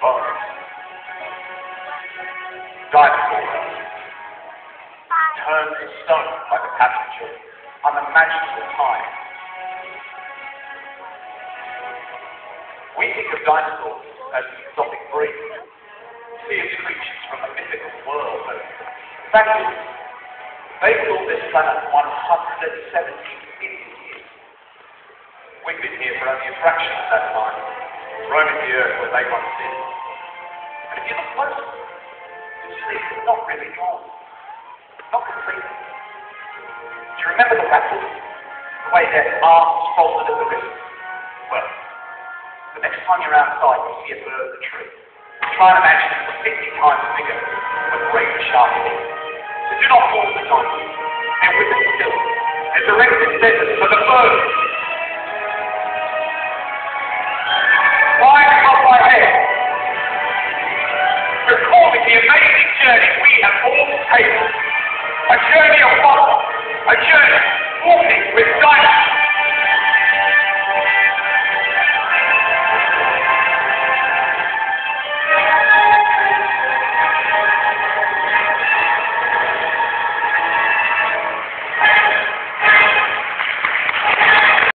Bones. Dinosaurs. Turned to stone a passage of unimaginable time. We think of dinosaurs as exotic breeds, fierce creatures from a mythical world, but the fact is, they ruled this planet 170 million We've been here for only a fraction of that time, roaming the earth where they once lived. And if you look closer, you'll see it's not really gone. Not completely. Do you remember the raptors? The way their arms folded at the wrist? Well, the next time you're outside, you see a bird in a tree. Try and imagine it was 50 times bigger with razor sharp teeth. So do not fool the time. And with it still, the rest is desert for the birds. journey of what? A journey.